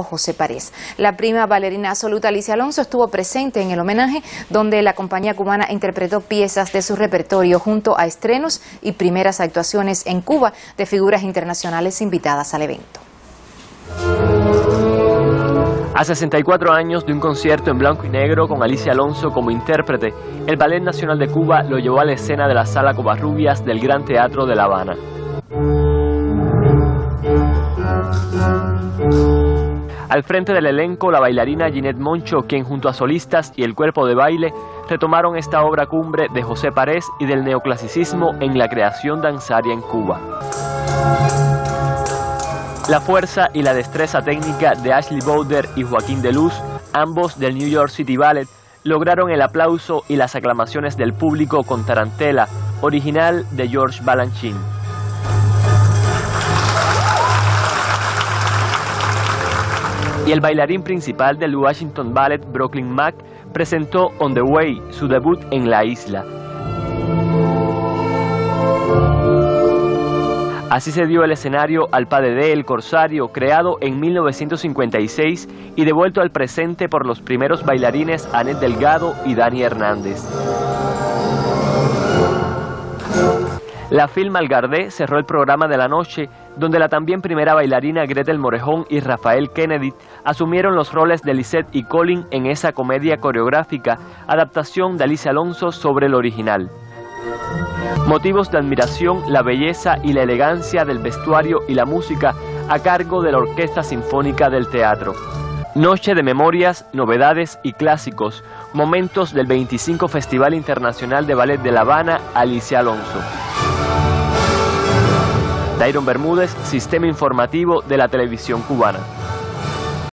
José Párez. La prima bailarina absoluta Alicia Alonso estuvo presente en el homenaje donde la compañía cubana interpretó piezas de su repertorio junto a estrenos y primeras actuaciones en Cuba de figuras internacionales invitadas al evento. A 64 años de un concierto en blanco y negro con Alicia Alonso como intérprete, el Ballet Nacional de Cuba lo llevó a la escena de la Sala Covarrubias del Gran Teatro de La Habana. Al frente del elenco, la bailarina Ginette Moncho, quien junto a solistas y el cuerpo de baile retomaron esta obra cumbre de José Párez y del neoclasicismo en la creación danzaria en Cuba. La fuerza y la destreza técnica de Ashley Bowder y Joaquín de Luz, ambos del New York City Ballet, lograron el aplauso y las aclamaciones del público con Tarantela, original de George Balanchine. Y el bailarín principal del Washington Ballet, Brooklyn Mack, presentó On the Way, su debut en la isla. Así se dio el escenario al Padre de El Corsario, creado en 1956 y devuelto al presente por los primeros bailarines Anet Delgado y Dani Hernández. La Film Algardé cerró el programa de la noche, donde la también primera bailarina Gretel Morejón y Rafael Kennedy asumieron los roles de Lisette y Colin en esa comedia coreográfica, adaptación de Alicia Alonso sobre el original. Motivos de admiración, la belleza y la elegancia del vestuario y la música a cargo de la Orquesta Sinfónica del Teatro. Noche de memorias, novedades y clásicos, momentos del 25 Festival Internacional de Ballet de La Habana, Alicia Alonso. Dairon Bermúdez, Sistema Informativo de la Televisión Cubana.